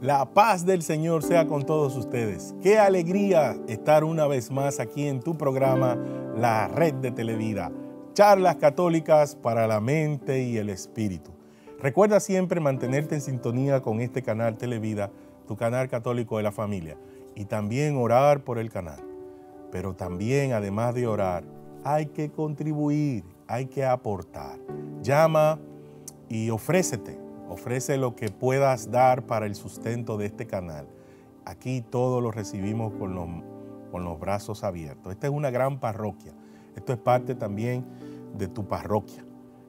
La paz del Señor sea con todos ustedes. Qué alegría estar una vez más aquí en tu programa, La Red de Televida. Charlas católicas para la mente y el espíritu. Recuerda siempre mantenerte en sintonía con este canal Televida, tu canal católico de la familia, y también orar por el canal. Pero también, además de orar, hay que contribuir, hay que aportar. Llama y ofrécete Ofrece lo que puedas dar para el sustento de este canal. Aquí todo lo recibimos con los, con los brazos abiertos. Esta es una gran parroquia. Esto es parte también de tu parroquia.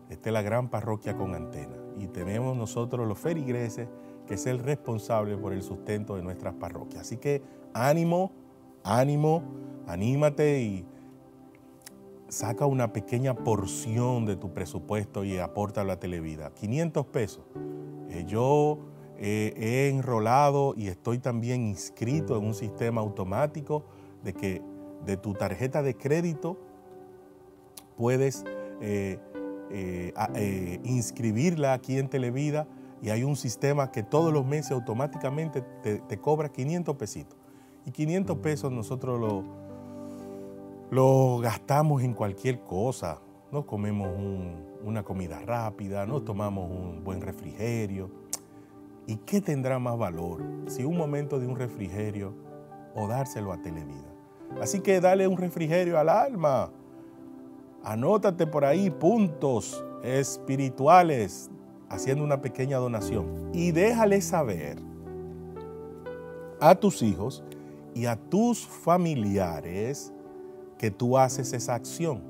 Esta es la gran parroquia con antena. Y tenemos nosotros los ferigreses, que es el responsable por el sustento de nuestras parroquias. Así que ánimo, ánimo, anímate y saca una pequeña porción de tu presupuesto y aporta a la Televida. 500 pesos. Eh, yo eh, he enrolado y estoy también inscrito en un sistema automático de que de tu tarjeta de crédito puedes eh, inscribirla aquí en Televida y hay un sistema que todos los meses automáticamente te, te cobra 500 pesitos. Y 500 pesos nosotros lo, lo gastamos en cualquier cosa. Nos comemos una comida rápida, nos tomamos un buen refrigerio. ¿Y qué tendrá más valor si un momento de un refrigerio o dárselo a Televida? Así que dale un refrigerio al alma. Anótate por ahí puntos espirituales haciendo una pequeña donación y déjale saber a tus hijos y a tus familiares que tú haces esa acción.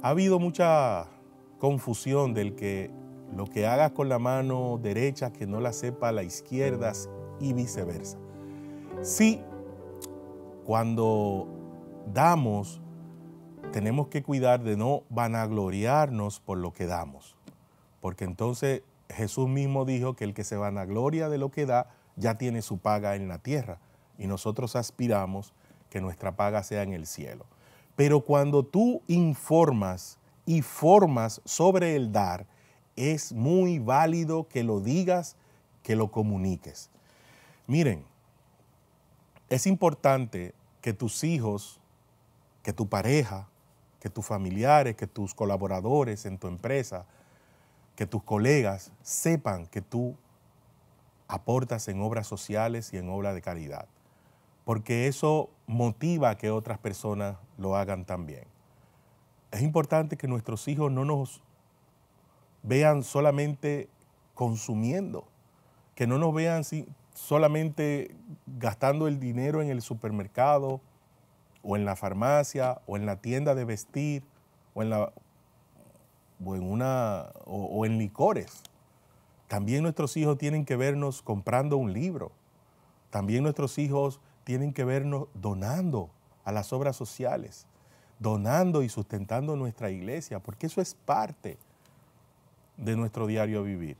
Ha habido mucha confusión del que lo que hagas con la mano derecha que no la sepa la izquierda y viceversa. Sí, cuando damos, tenemos que cuidar de no vanagloriarnos por lo que damos, porque entonces Jesús mismo dijo que el que se vanagloria de lo que da ya tiene su paga en la tierra y nosotros aspiramos que nuestra paga sea en el cielo. Pero cuando tú informas y formas sobre el dar, es muy válido que lo digas, que lo comuniques. Miren, es importante que tus hijos, que tu pareja, que tus familiares, que tus colaboradores en tu empresa, que tus colegas sepan que tú aportas en obras sociales y en obras de caridad porque eso motiva a que otras personas lo hagan también. Es importante que nuestros hijos no nos vean solamente consumiendo, que no nos vean solamente gastando el dinero en el supermercado o en la farmacia o en la tienda de vestir o en, la, o en, una, o en licores. También nuestros hijos tienen que vernos comprando un libro. También nuestros hijos tienen que vernos donando a las obras sociales, donando y sustentando nuestra iglesia, porque eso es parte de nuestro diario vivir.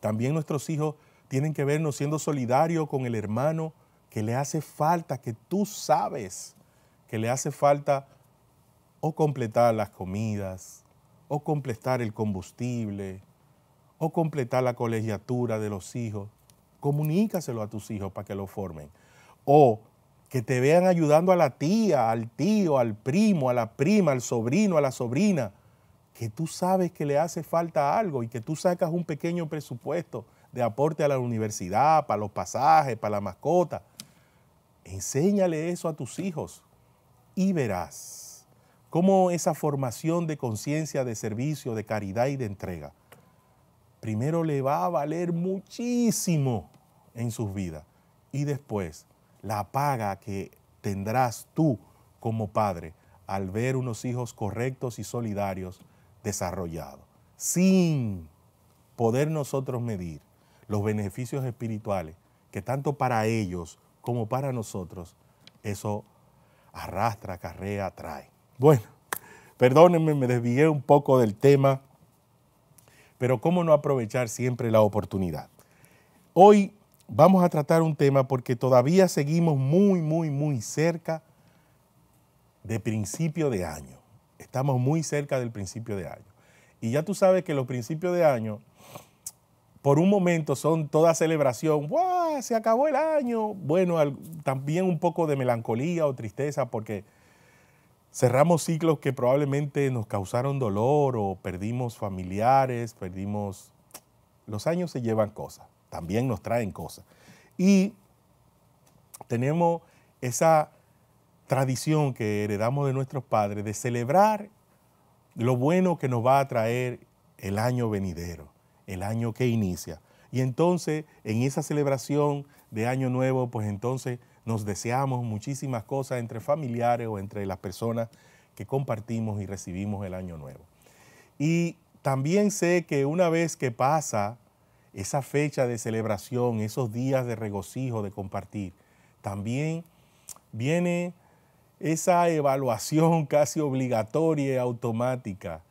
También nuestros hijos tienen que vernos siendo solidarios con el hermano que le hace falta, que tú sabes que le hace falta o completar las comidas, o completar el combustible, o completar la colegiatura de los hijos comunícaselo a tus hijos para que lo formen. O que te vean ayudando a la tía, al tío, al primo, a la prima, al sobrino, a la sobrina, que tú sabes que le hace falta algo y que tú sacas un pequeño presupuesto de aporte a la universidad, para los pasajes, para la mascota. Enséñale eso a tus hijos y verás cómo esa formación de conciencia, de servicio, de caridad y de entrega, primero le va a valer muchísimo en sus vidas. Y después, la paga que tendrás tú como padre al ver unos hijos correctos y solidarios desarrollados, sin poder nosotros medir los beneficios espirituales que tanto para ellos como para nosotros eso arrastra, carrea, trae. Bueno, perdónenme, me desvié un poco del tema, pero cómo no aprovechar siempre la oportunidad. Hoy vamos a tratar un tema porque todavía seguimos muy, muy, muy cerca de principio de año. Estamos muy cerca del principio de año. Y ya tú sabes que los principios de año por un momento son toda celebración, ¡Wow! Se acabó el año. Bueno, también un poco de melancolía o tristeza porque cerramos ciclos que probablemente nos causaron dolor o perdimos familiares, perdimos... Los años se llevan cosas, también nos traen cosas. Y tenemos esa tradición que heredamos de nuestros padres de celebrar lo bueno que nos va a traer el año venidero, el año que inicia. Y entonces, en esa celebración de Año Nuevo, pues entonces nos deseamos muchísimas cosas entre familiares o entre las personas que compartimos y recibimos el Año Nuevo. Y también sé que una vez que pasa esa fecha de celebración, esos días de regocijo, de compartir, también viene esa evaluación casi obligatoria y automática,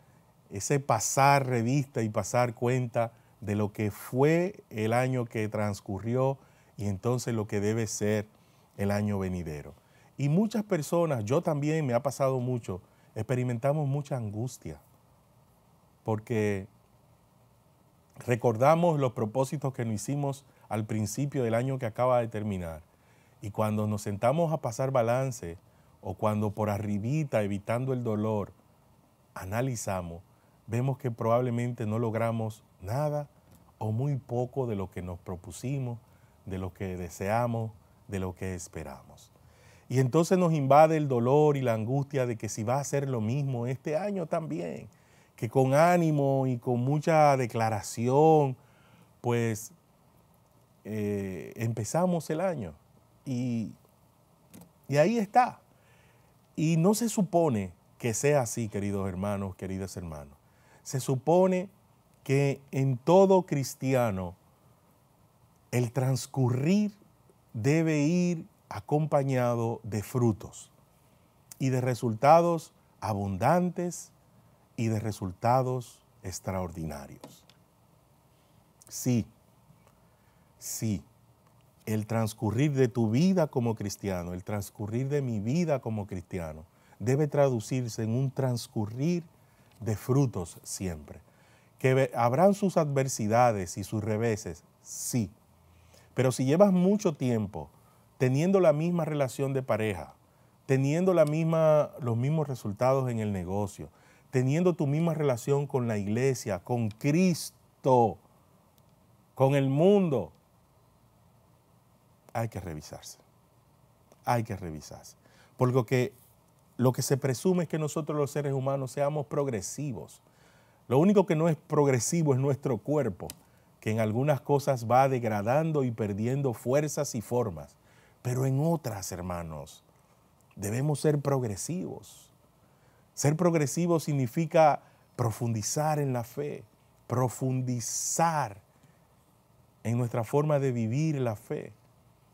ese pasar revista y pasar cuenta de lo que fue el año que transcurrió y entonces lo que debe ser el año venidero. Y muchas personas, yo también me ha pasado mucho, experimentamos mucha angustia porque recordamos los propósitos que nos hicimos al principio del año que acaba de terminar. Y cuando nos sentamos a pasar balance o cuando por arribita, evitando el dolor, analizamos, vemos que probablemente no logramos nada o muy poco de lo que nos propusimos, de lo que deseamos, de lo que esperamos. Y entonces nos invade el dolor y la angustia de que si va a ser lo mismo este año también, que con ánimo y con mucha declaración, pues eh, empezamos el año. Y, y ahí está. Y no se supone que sea así, queridos hermanos, queridas hermanos. Se supone que en todo cristiano el transcurrir debe ir acompañado de frutos y de resultados abundantes y de resultados extraordinarios. Sí, sí, el transcurrir de tu vida como cristiano, el transcurrir de mi vida como cristiano, debe traducirse en un transcurrir de frutos siempre. Que habrán sus adversidades y sus reveses, sí. Pero si llevas mucho tiempo teniendo la misma relación de pareja, teniendo la misma, los mismos resultados en el negocio, teniendo tu misma relación con la iglesia, con Cristo, con el mundo, hay que revisarse. Hay que revisarse. Porque lo que se presume es que nosotros los seres humanos seamos progresivos. Lo único que no es progresivo es nuestro cuerpo, que en algunas cosas va degradando y perdiendo fuerzas y formas. Pero en otras, hermanos, debemos ser progresivos. Ser progresivo significa profundizar en la fe, profundizar en nuestra forma de vivir la fe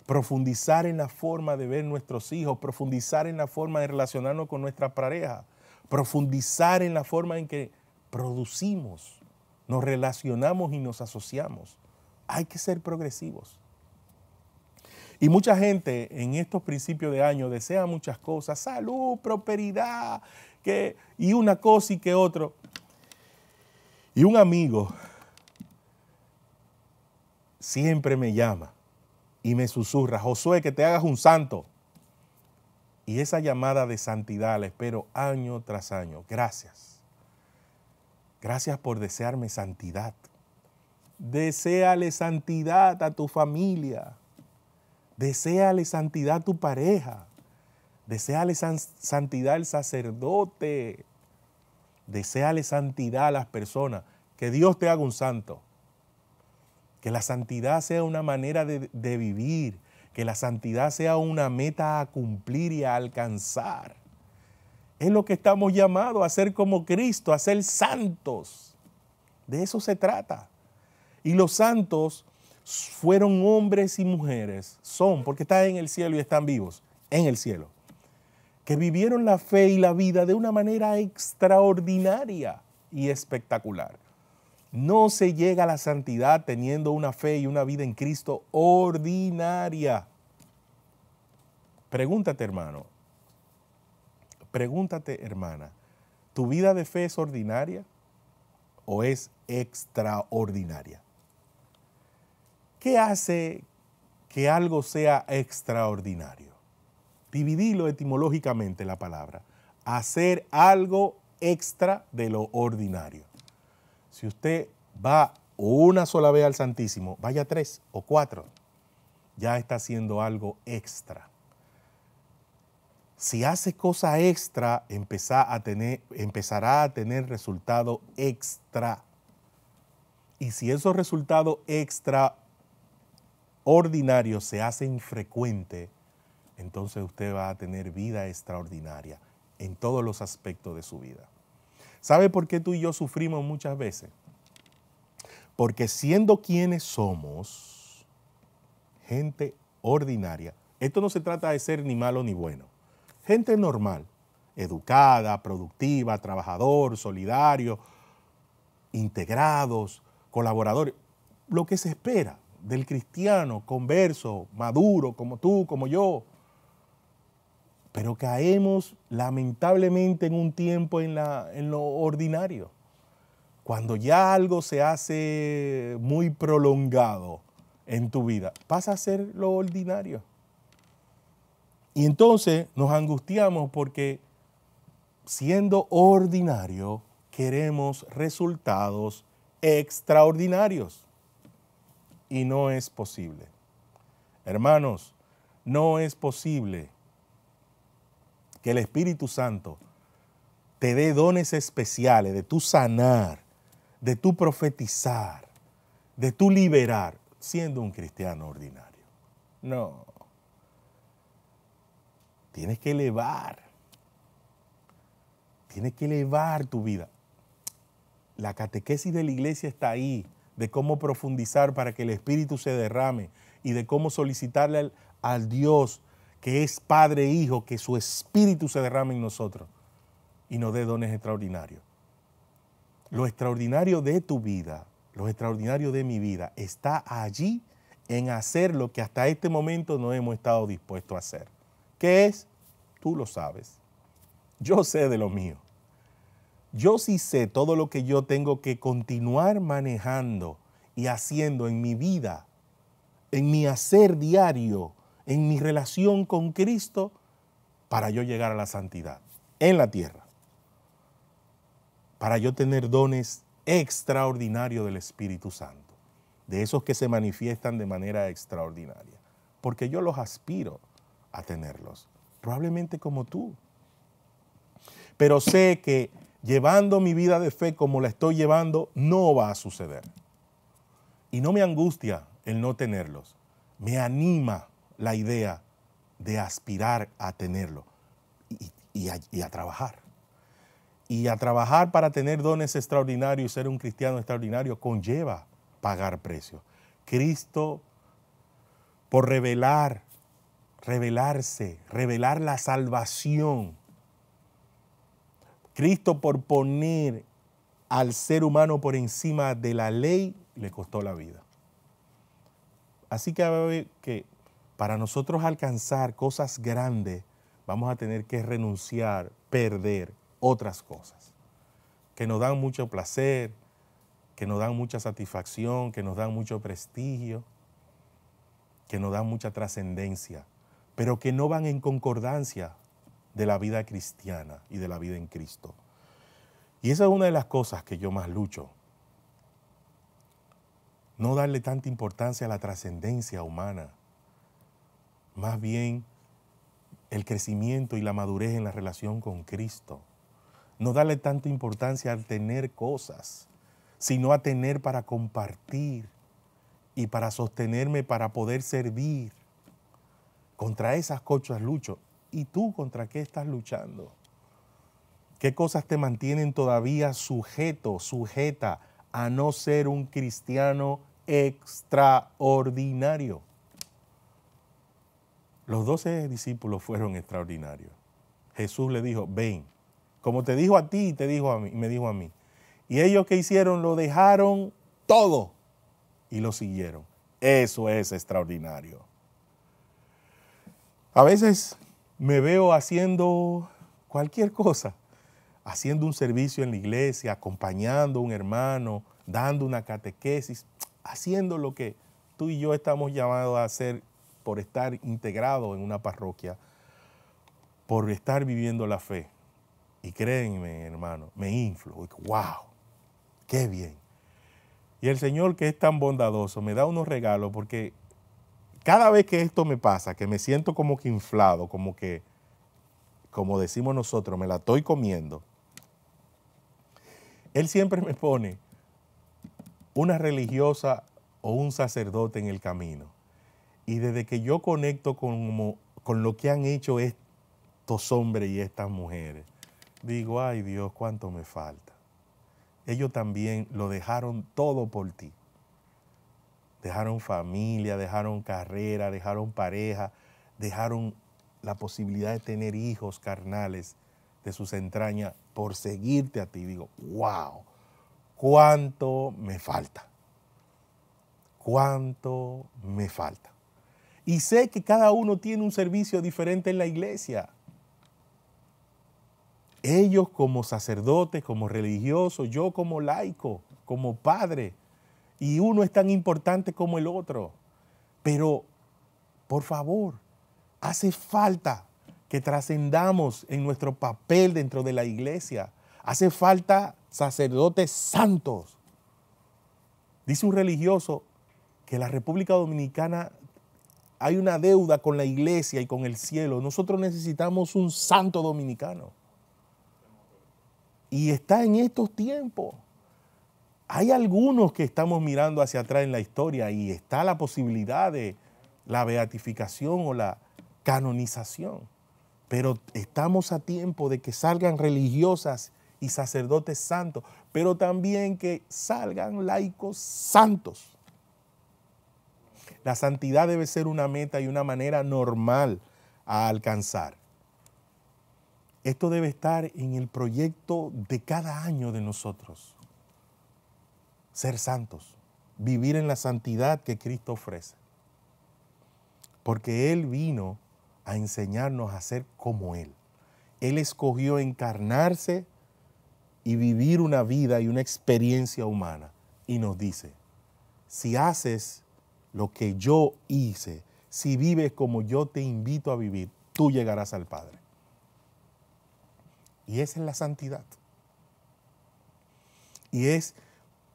profundizar en la forma de ver nuestros hijos, profundizar en la forma de relacionarnos con nuestra pareja, profundizar en la forma en que producimos, nos relacionamos y nos asociamos. Hay que ser progresivos. Y mucha gente en estos principios de año desea muchas cosas, salud, prosperidad, y una cosa y que otro. Y un amigo siempre me llama y me susurra, Josué, que te hagas un santo. Y esa llamada de santidad la espero año tras año. Gracias. Gracias por desearme santidad. Deseale santidad a tu familia. Deseale santidad a tu pareja. Deseale santidad al sacerdote. Deseale santidad a las personas. Que Dios te haga un santo. Que la santidad sea una manera de, vivir, que la santidad sea una meta a cumplir y a alcanzar. Es lo que estamos llamados a ser como Cristo, a ser santos. De eso se trata. Y los santos fueron hombres y mujeres, son, porque están en el cielo y están vivos, en el cielo, que vivieron la fe y la vida de una manera extraordinaria y espectacular. No se llega a la santidad teniendo una fe y una vida en Cristo ordinaria. Pregúntate, hermano. Pregúntate, hermana. ¿Tu vida de fe es ordinaria o es extraordinaria? ¿Qué hace que algo sea extraordinario? Dividilo etimológicamente la palabra. Hacer algo extra de lo ordinario. Si usted va una sola vez al Santísimo, vaya tres o cuatro, ya está haciendo algo extra. Si hace cosa extra, a tener, empezará a tener resultado extra. Y si esos resultados extraordinarios se hacen frecuentes, entonces usted va a tener vida extraordinaria en todos los aspectos de su vida. ¿Sabe por qué tú y yo sufrimos muchas veces? Porque siendo quienes somos, gente ordinaria, esto no se trata de ser ni malo ni bueno, gente normal, educada, productiva, trabajador, solidario, integrados, colaboradores, lo que se espera del cristiano converso, maduro, como tú, como yo. Pero caemos lamentablemente en un tiempo en, lo ordinario. Cuando ya algo se hace muy prolongado en tu vida, pasa a ser lo ordinario. Y entonces nos angustiamos porque siendo ordinario queremos resultados extraordinarios. Y no es posible. Hermanos, no es posible que el Espíritu Santo te dé dones especiales de tu sanar, de tu profetizar, de tu liberar, siendo un cristiano ordinario. No. Tienes que elevar. Tienes que elevar tu vida la catequesis de la iglesia está ahí, de cómo profundizar para que el Espíritu se derrame y de cómo solicitarle al, Dios que es Padre e Hijo, que su Espíritu se derrame en nosotros y nos dé dones extraordinarios. Lo extraordinario de tu vida, lo extraordinario de mi vida, está allí en hacer lo que hasta este momento no hemos estado dispuestos a hacer. ¿Qué es? Tú lo sabes. Yo sé de lo mío. Yo sí sé todo lo que yo tengo que continuar manejando y haciendo en mi vida, en mi hacer diario, en mi relación con Cristo, para yo llegar a la santidad en la tierra. Para yo tener dones extraordinarios del Espíritu Santo, de esos que se manifiestan de manera extraordinaria. Porque yo los aspiro a tenerlos, probablemente como tú. Pero sé que llevando mi vida de fe como la estoy llevando, no va a suceder. Y no me angustia el no tenerlos. Me anima la idea de aspirar a tenerlo y, a, trabajar. Y a trabajar para tener dones extraordinarios y ser un cristiano extraordinario conlleva pagar precio. Cristo, por revelar, revelarse, revelar la salvación Cristo por poner al ser humano por encima de la ley le costó la vida. Así que, que para nosotros alcanzar cosas grandes vamos a tener que renunciar, perder otras cosas que nos dan mucho placer, que nos dan mucha satisfacción, que nos dan mucho prestigio, que nos dan mucha trascendencia, pero que no van en concordancia de la vida cristiana y de la vida en Cristo. Y esa es una de las cosas que yo más lucho. No darle tanta importancia a la trascendencia humana, más bien el crecimiento y la madurez en la relación con Cristo. No darle tanta importancia al tener cosas, sino a tener para compartir y para sostenerme para poder servir. Contra esas cochas lucho. ¿Y tú contra qué estás luchando? ¿Qué cosas te mantienen todavía sujeto, sujeta a no ser un cristiano extraordinario? Los doce discípulos fueron extraordinarios. Jesús le dijo, ven, como te dijo a ti, te me dijo a mí. Y ellos que hicieron lo dejaron todo y lo siguieron. Eso es extraordinario. A veces me veo haciendo cualquier cosa, haciendo un servicio en la iglesia, acompañando a un hermano, dando una catequesis, haciendo lo que tú y yo estamos llamados a ser, por estar integrados en una parroquia, por estar viviendo la fe. Y créenme, hermano, me inflo. ¡Wow! ¡Qué bien! Y el Señor que es tan bondadoso me da unos regalos porque cada vez que esto me pasa, que me siento como que inflado, como que, como decimos nosotros, me la estoy comiendo, Él siempre me pone una religiosa o un sacerdote en el camino. Y desde que yo conecto con, con lo que han hecho estos hombres y estas mujeres, digo, ay Dios, cuánto me falta. Ellos también lo dejaron todo por ti. Dejaron familia, dejaron carrera, dejaron pareja, dejaron la posibilidad de tener hijos carnales de sus entrañas por seguirte a ti. Digo, wow, cuánto me falta. Cuánto me falta. Y sé que cada uno tiene un servicio diferente en la iglesia. Ellos como sacerdotes, como religiosos, yo como laico, como padre. Y uno es tan importante como el otro. Pero, por favor, hace falta que trascendamos en nuestro papel dentro de la iglesia. Hace falta sacerdotes santos. Dice un religioso que la República Dominicana hay una deuda con la iglesia y con el cielo. Nosotros necesitamos un santo dominicano. Y está en estos tiempos. Hay algunos que estamos mirando hacia atrás en la historia y está la posibilidad de la beatificación o la canonización. Pero estamos a tiempo de que salgan religiosas y sacerdotes santos, pero también que salgan laicos santos. La santidad debe ser una meta y una manera normal a alcanzar. Esto debe estar en el proyecto de cada año de nosotros. Ser santos, vivir en la santidad que Cristo ofrece. Porque Él vino a enseñarnos a ser como Él. Él escogió encarnarse y vivir una vida y una experiencia humana. Y nos dice, si haces lo que yo hice, si vives como yo te invito a vivir, tú llegarás al Padre. Y esa es la santidad. Y es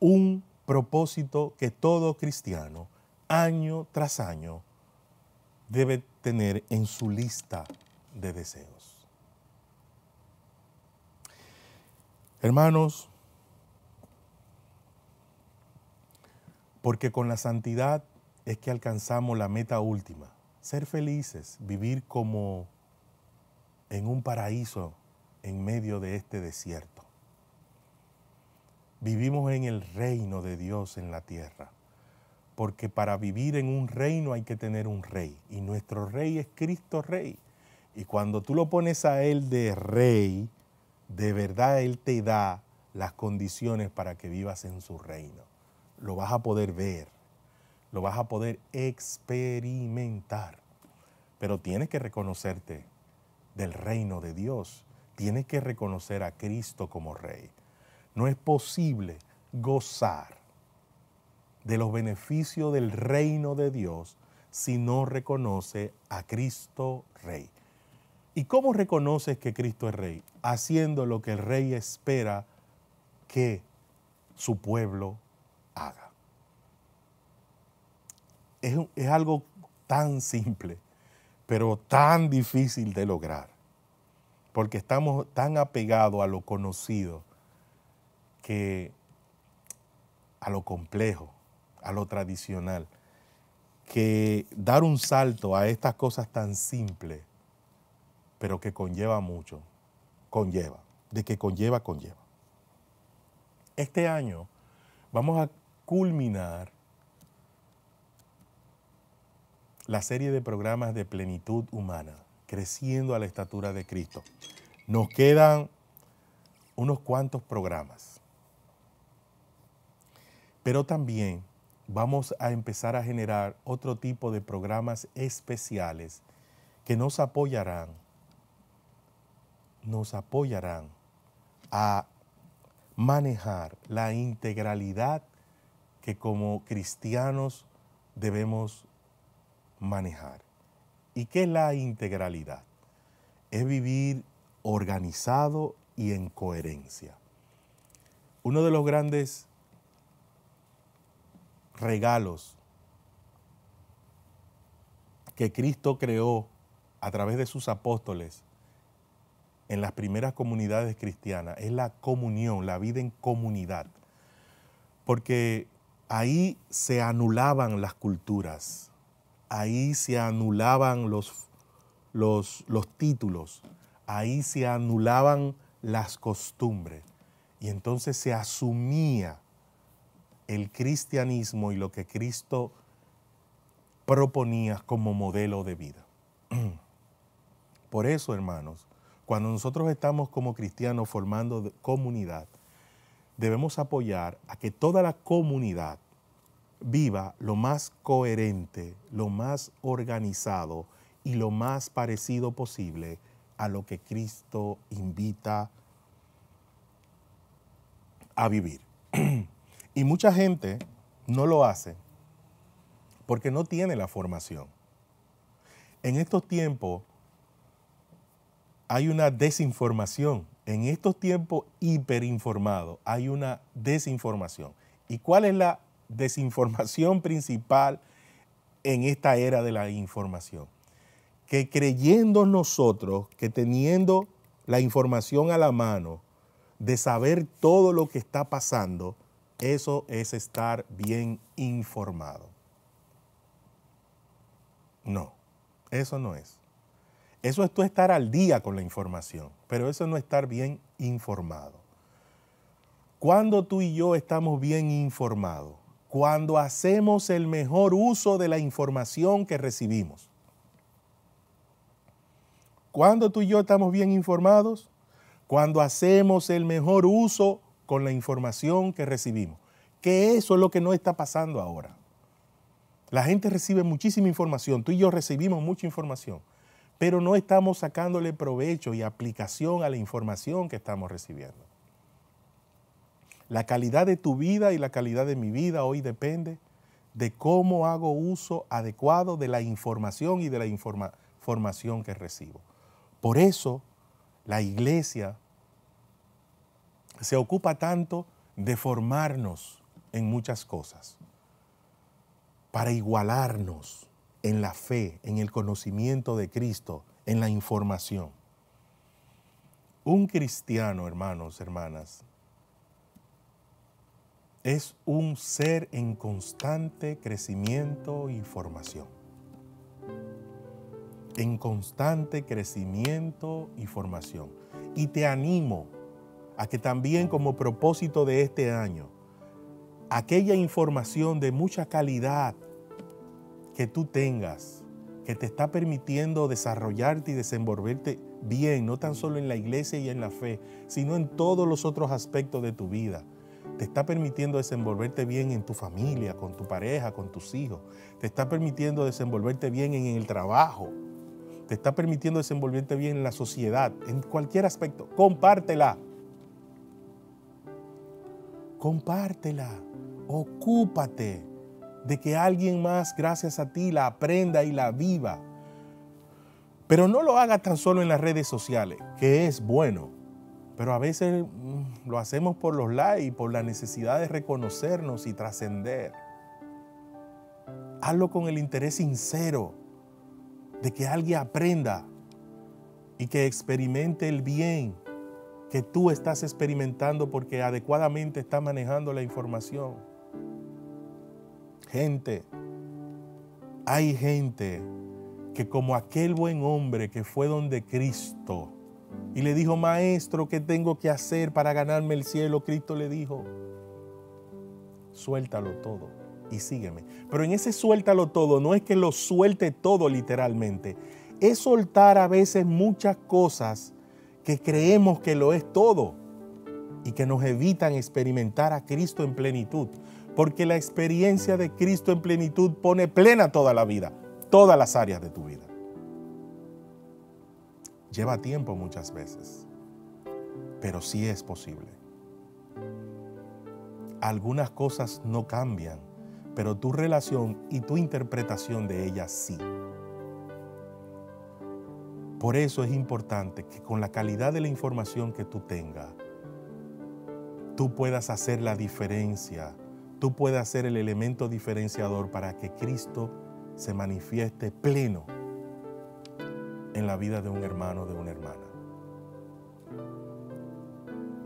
un propósito que todo cristiano, año tras año, debe tener en su lista de deseos. Hermanos, porque con la santidad es que alcanzamos la meta última, ser felices, vivir como en un paraíso en medio de este desierto. Vivimos en el reino de Dios en la tierra, porque para vivir en un reino hay que tener un rey, y nuestro rey es Cristo Rey. Y cuando tú lo pones a Él de rey, de verdad Él te da las condiciones para que vivas en su reino. Lo vas a poder ver, lo vas a poder experimentar, pero tienes que reconocerte del reino de Dios tiene que reconocer a Cristo como Rey. No es posible gozar de los beneficios del reino de Dios si no reconoce a Cristo Rey. ¿Y cómo reconoces que Cristo es Rey? Haciendo lo que el Rey espera que su pueblo haga. Es, es algo tan simple, pero tan difícil de lograr porque estamos tan apegados a lo conocido que a lo complejo, a lo tradicional, que dar un salto a estas cosas tan simples, pero que conlleva mucho, conlleva, de que conlleva, conlleva. Este año vamos a culminar la serie de programas de plenitud humana creciendo a la estatura de Cristo. Nos quedan unos cuantos programas, pero también vamos a empezar a generar otro tipo de programas especiales que nos apoyarán, nos apoyarán a manejar la integralidad que como cristianos debemos manejar. ¿Y qué es la integralidad? Es vivir organizado y en coherencia. Uno de los grandes regalos que Cristo creó a través de sus apóstoles en las primeras comunidades cristianas es la comunión, la vida en comunidad. Porque ahí se anulaban las culturas, ahí se anulaban los, los, los títulos, ahí se anulaban las costumbres. Y entonces se asumía el cristianismo y lo que Cristo proponía como modelo de vida. Por eso, hermanos, cuando nosotros estamos como cristianos formando comunidad, debemos apoyar a que toda la comunidad viva lo más coherente, lo más organizado y lo más parecido posible a lo que Cristo invita a vivir. y mucha gente no lo hace porque no tiene la formación. En estos tiempos hay una desinformación. En estos tiempos hiperinformados hay una desinformación. ¿Y cuál es la desinformación principal en esta era de la información? Que creyendo nosotros que teniendo la información a la mano, de saber todo lo que está pasando, eso es estar bien informado. No, eso no es. Eso es tú estar al día con la información, pero eso no es estar bien informado. Cuando tú y yo estamos bien informados, cuando hacemos el mejor uso de la información que recibimos. Cuando tú y yo estamos bien informados, cuando hacemos el mejor uso con la información que recibimos. Que eso es lo que no está pasando ahora. La gente recibe muchísima información, tú y yo recibimos mucha información, pero no estamos sacándole provecho y aplicación a la información que estamos recibiendo. La calidad de tu vida y la calidad de mi vida hoy depende de cómo hago uso adecuado de la información y de la información que recibo. Por eso la iglesia se ocupa tanto de formarnos en muchas cosas para igualarnos en la fe, en el conocimiento de Cristo, en la información. Un cristiano, hermanos, hermanas, es un ser en constante crecimiento y formación. En constante crecimiento y formación. Y te animo a que también como propósito de este año, aquella información de mucha calidad que tú tengas, que te está permitiendo desarrollarte y desenvolverte bien, no tan solo en la iglesia y en la fe, sino en todos los otros aspectos de tu vida. Te está permitiendo desenvolverte bien en tu familia, con tu pareja, con tus hijos. Te está permitiendo desenvolverte bien en el trabajo. Te está permitiendo desenvolverte bien en la sociedad, en cualquier aspecto. Compártela. Compártela. Ocúpate de que alguien más, gracias a ti, la aprenda y la viva. Pero no lo haga tan solo en las redes sociales, que es bueno, pero a veces mm, lo hacemos por los likes, por la necesidad de reconocernos y trascender. Hazlo con el interés sincero de que alguien aprenda y que experimente el bien que tú estás experimentando porque adecuadamente está manejando la información. Gente, hay gente que como aquel buen hombre que fue donde Cristo y le dijo, maestro, ¿qué tengo que hacer para ganarme el cielo? Cristo le dijo, suéltalo todo y sígueme. Pero en ese suéltalo todo no es que lo suelte todo literalmente, es soltar a veces muchas cosas que creemos que lo es todo y que nos evitan experimentar a Cristo en plenitud porque la experiencia de Cristo en plenitud pone plena toda la vida, todas las áreas de tu vida. Lleva tiempo muchas veces, pero sí es posible. Algunas cosas no cambian, pero tu relación y tu interpretación de ella sí. Por eso es importante que con la calidad de la información que tú tengas, tú puedas hacer la diferencia, tú puedas ser el elemento diferenciador para que Cristo se manifieste pleno en la vida de un hermano, de una hermana.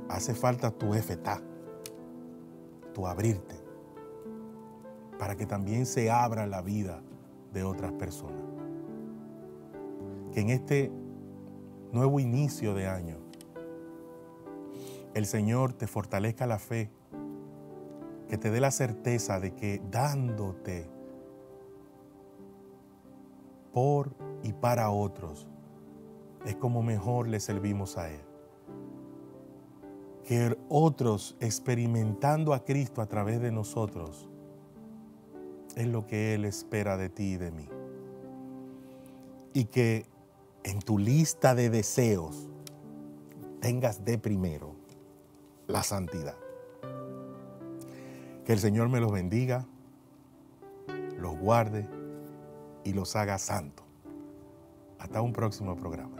Hace falta tu efetá, tu abrirte, para que también se abra la vida de otras personas. Que en este nuevo inicio de año, el Señor te fortalezca la fe, que te dé la certeza de que dándote por y para otros es como mejor le servimos a Él. Que otros experimentando a Cristo a través de nosotros es lo que Él espera de ti y de mí. Y que en tu lista de deseos tengas de primero la santidad. Que el Señor me los bendiga, los guarde y los haga santos. Hasta un próximo programa.